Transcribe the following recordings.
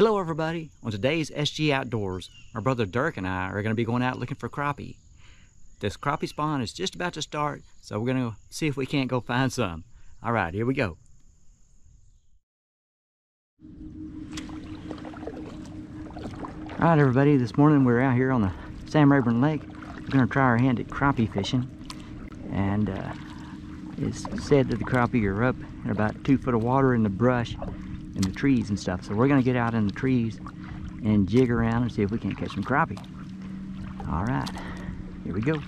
Hello everybody. On today's SG Outdoors, my brother Dirk and I are going to be going out looking for crappie. This crappie spawn is just about to start, so we're going to see if we can't go find some. All right, here we go. All right, everybody, this morning we're out here on the Sam Rayburn Lake. We're going to try our hand at crappie fishing. And uh, it's said that the crappie are up in about two foot of water in the brush in the trees and stuff. So we're gonna get out in the trees and jig around and see if we can't catch some crappie. All right, here we go.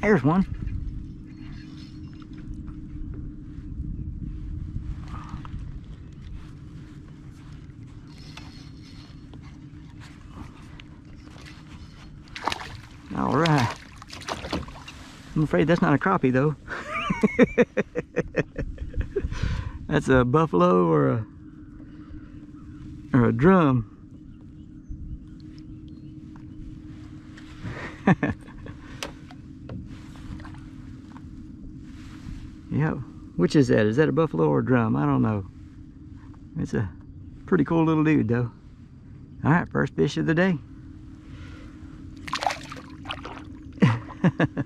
There's one. All right. I'm afraid that's not a crappie though. that's a buffalo or a or a drum. yeah, which is that? Is that a buffalo or a drum? I don't know. It's a pretty cool little dude though. All right, first fish of the day.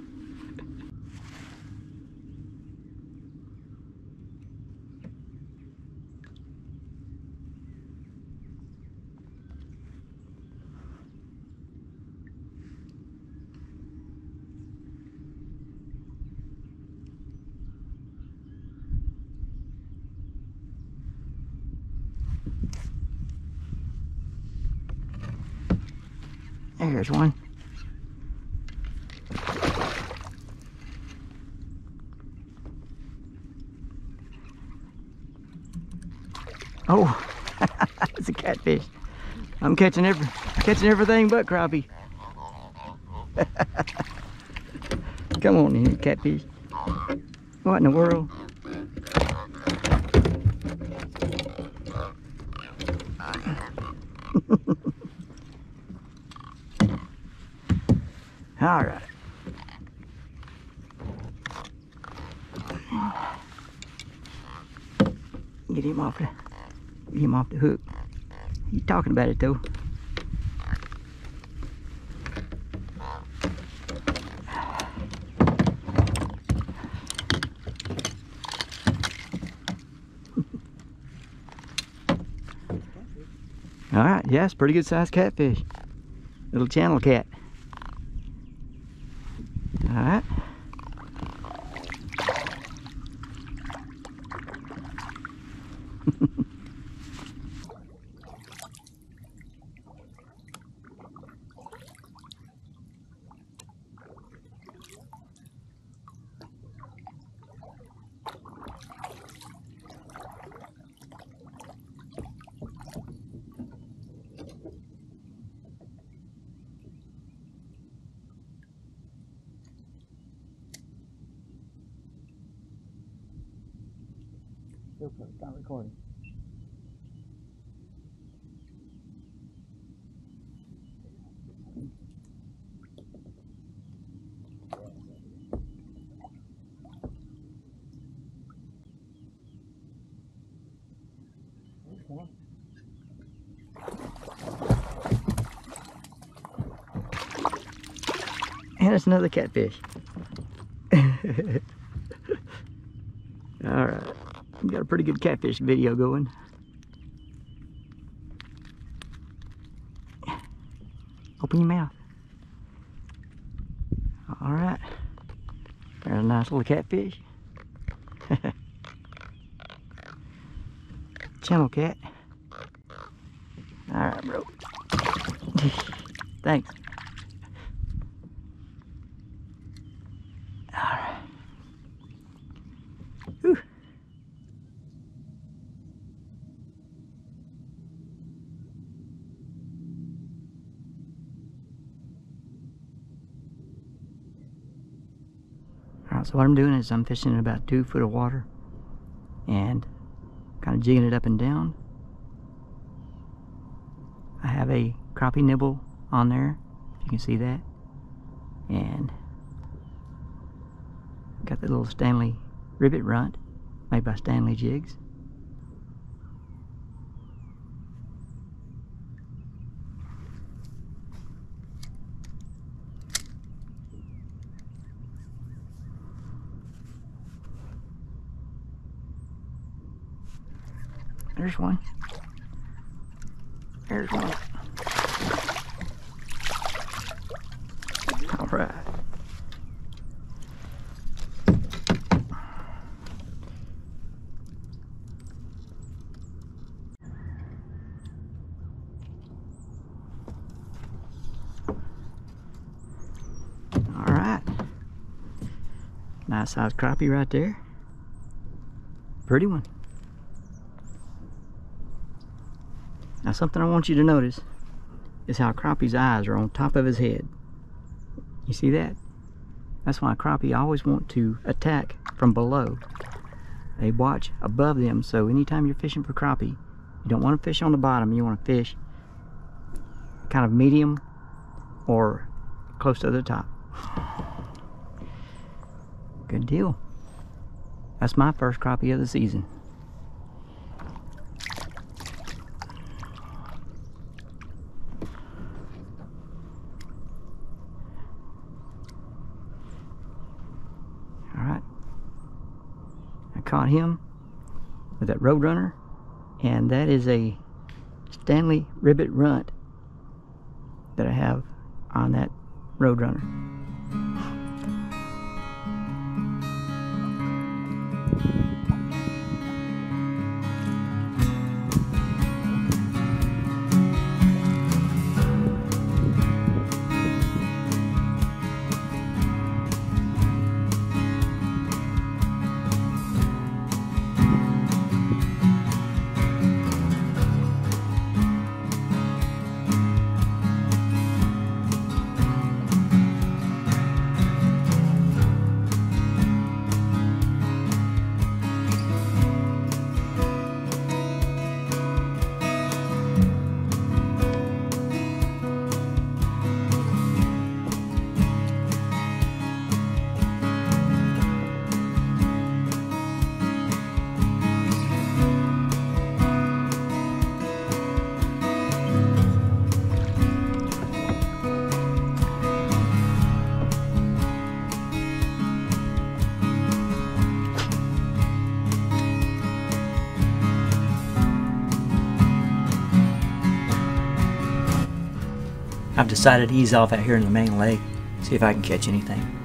There's one. Oh, it's a catfish. I'm catching every catching everything but crappie. Come on in, catfish. What in the world? All right. Get him off the get him off the hook. He's talking about it though. All right, yes, pretty good sized catfish. Little channel cat. All right. GoPro, stop recording. And it's another catfish. All right. We got a pretty good catfish video going. Open your mouth. All right. There's a nice little catfish. Channel cat. All right, bro. Thanks. So what I'm doing is I'm fishing in about two foot of water and kind of jigging it up and down. I have a crappie nibble on there, if you can see that. And got the little Stanley ribbit runt made by Stanley Jigs. There's one. There's one. All right. All right. Nice size crappie right there. Pretty one. Now something I want you to notice is how crappie's eyes are on top of his head. You see that? That's why crappie always want to attack from below. They watch above them, so anytime you're fishing for crappie, you don't want to fish on the bottom, you want to fish kind of medium or close to the top. Good deal. That's my first crappie of the season. Alright. I caught him with that Roadrunner, and that is a Stanley Ribbit Runt that I have on that Roadrunner. I've decided to ease off out here in the main lake, see if I can catch anything.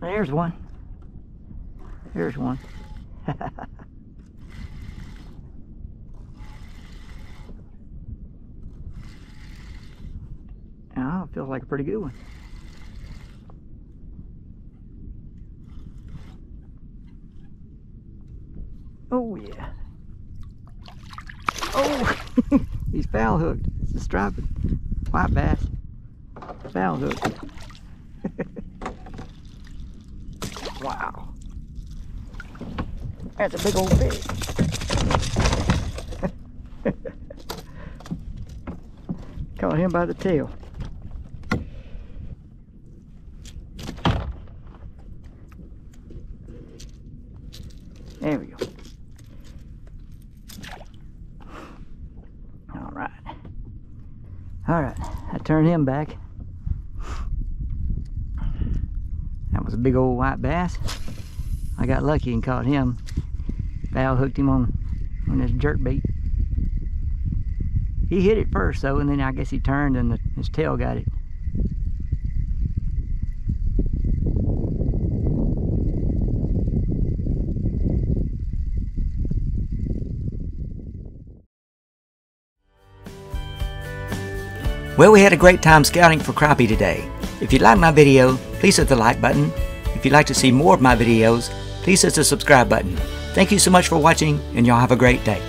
There's one. There's one. oh, feels like a pretty good one. Oh yeah. Oh, he's foul hooked. It's a striped white bass. Foul hooked. That's a big old fish. Caught him by the tail. There we go. All right. All right, I turned him back. That was a big old white bass. I got lucky and caught him. Foul hooked him on, on this jerk bait. He hit it first though, and then I guess he turned and the, his tail got it. Well, we had a great time scouting for crappie today. If you like my video, please hit the like button. If you'd like to see more of my videos, please hit the subscribe button. Thank you so much for watching, and y'all have a great day.